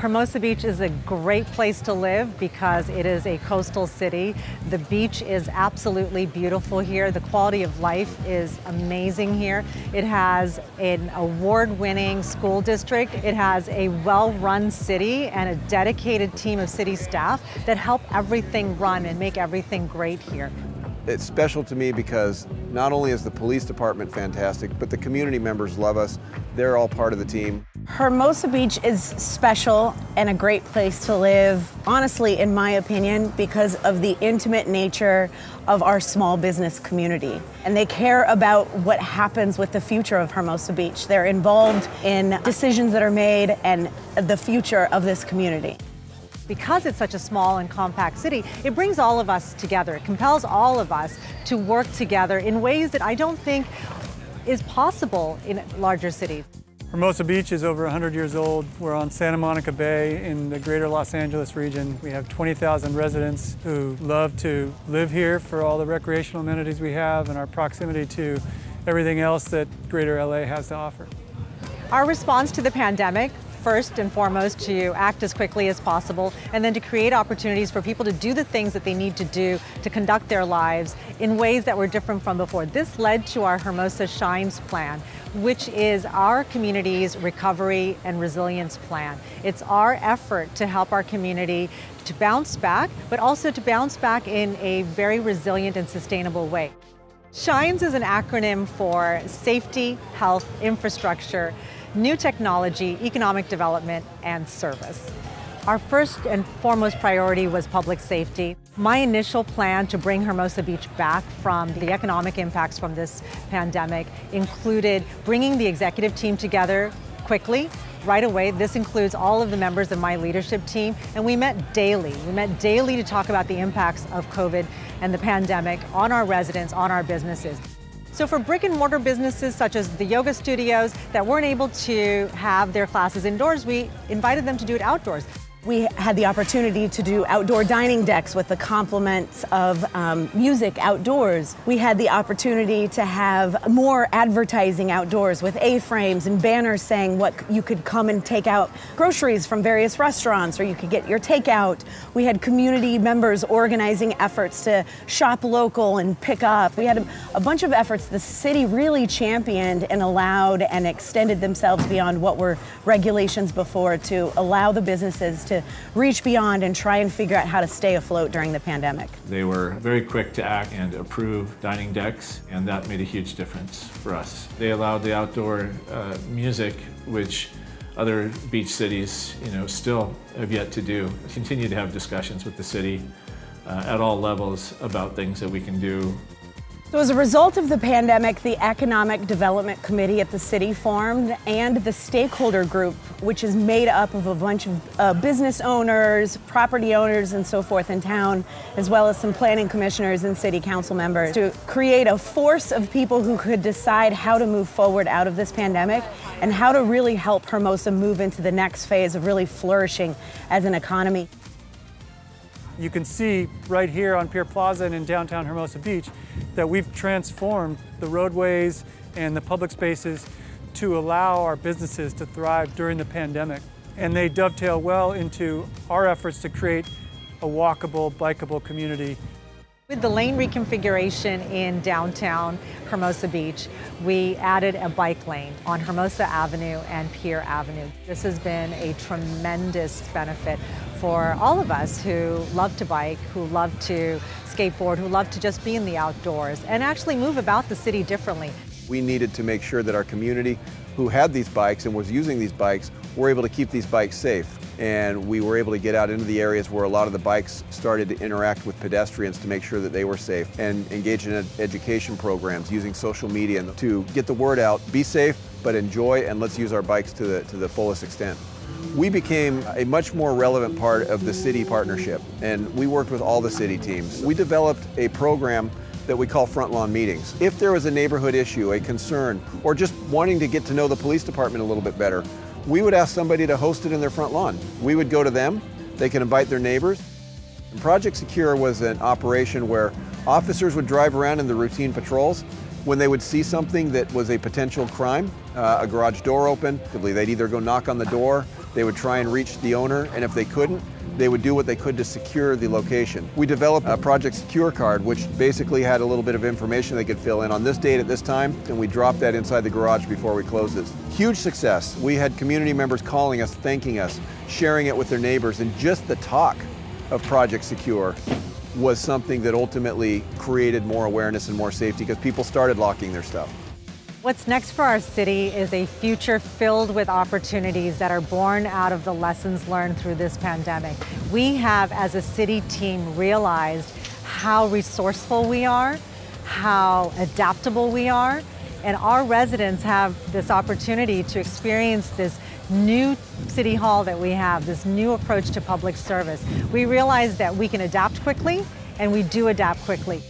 Hermosa Beach is a great place to live because it is a coastal city. The beach is absolutely beautiful here. The quality of life is amazing here. It has an award-winning school district. It has a well-run city and a dedicated team of city staff that help everything run and make everything great here. It's special to me because not only is the police department fantastic, but the community members love us. They're all part of the team. Hermosa Beach is special and a great place to live, honestly, in my opinion, because of the intimate nature of our small business community. And they care about what happens with the future of Hermosa Beach. They're involved in decisions that are made and the future of this community because it's such a small and compact city, it brings all of us together. It compels all of us to work together in ways that I don't think is possible in larger cities. Hermosa Beach is over 100 years old. We're on Santa Monica Bay in the greater Los Angeles region. We have 20,000 residents who love to live here for all the recreational amenities we have and our proximity to everything else that greater LA has to offer. Our response to the pandemic first and foremost to act as quickly as possible and then to create opportunities for people to do the things that they need to do to conduct their lives in ways that were different from before. This led to our Hermosa Shines plan, which is our community's recovery and resilience plan. It's our effort to help our community to bounce back, but also to bounce back in a very resilient and sustainable way. SHINES is an acronym for Safety, Health, Infrastructure, new technology, economic development, and service. Our first and foremost priority was public safety. My initial plan to bring Hermosa Beach back from the economic impacts from this pandemic included bringing the executive team together quickly, right away. This includes all of the members of my leadership team, and we met daily. We met daily to talk about the impacts of COVID and the pandemic on our residents, on our businesses. So for brick and mortar businesses such as the yoga studios that weren't able to have their classes indoors, we invited them to do it outdoors. We had the opportunity to do outdoor dining decks with the complements of um, music outdoors. We had the opportunity to have more advertising outdoors with A-frames and banners saying what you could come and take out groceries from various restaurants or you could get your takeout. We had community members organizing efforts to shop local and pick up. We had a, a bunch of efforts the city really championed and allowed and extended themselves beyond what were regulations before to allow the businesses to reach beyond and try and figure out how to stay afloat during the pandemic. They were very quick to act and approve dining decks, and that made a huge difference for us. They allowed the outdoor uh, music, which other beach cities, you know, still have yet to do. Continue to have discussions with the city uh, at all levels about things that we can do so as a result of the pandemic, the Economic Development Committee at the city formed and the stakeholder group, which is made up of a bunch of uh, business owners, property owners, and so forth in town, as well as some planning commissioners and city council members to create a force of people who could decide how to move forward out of this pandemic and how to really help Hermosa move into the next phase of really flourishing as an economy. You can see right here on Pier Plaza and in downtown Hermosa Beach that we've transformed the roadways and the public spaces to allow our businesses to thrive during the pandemic. And they dovetail well into our efforts to create a walkable, bikeable community with the lane reconfiguration in downtown Hermosa Beach, we added a bike lane on Hermosa Avenue and Pier Avenue. This has been a tremendous benefit for all of us who love to bike, who love to skateboard, who love to just be in the outdoors and actually move about the city differently. We needed to make sure that our community who had these bikes and was using these bikes were able to keep these bikes safe and we were able to get out into the areas where a lot of the bikes started to interact with pedestrians to make sure that they were safe and engage in ed education programs using social media to get the word out, be safe, but enjoy and let's use our bikes to the, to the fullest extent. We became a much more relevant part of the city partnership and we worked with all the city teams. We developed a program that we call front lawn meetings. If there was a neighborhood issue, a concern, or just wanting to get to know the police department a little bit better, we would ask somebody to host it in their front lawn. We would go to them, they could invite their neighbors. And Project Secure was an operation where officers would drive around in the routine patrols. When they would see something that was a potential crime, uh, a garage door open, they'd either go knock on the door They would try and reach the owner, and if they couldn't, they would do what they could to secure the location. We developed a Project Secure card, which basically had a little bit of information they could fill in on this date at this time, and we dropped that inside the garage before we closed it. Huge success. We had community members calling us, thanking us, sharing it with their neighbors, and just the talk of Project Secure was something that ultimately created more awareness and more safety because people started locking their stuff. What's next for our city is a future filled with opportunities that are born out of the lessons learned through this pandemic. We have, as a city team, realized how resourceful we are, how adaptable we are, and our residents have this opportunity to experience this new city hall that we have, this new approach to public service. We realize that we can adapt quickly, and we do adapt quickly.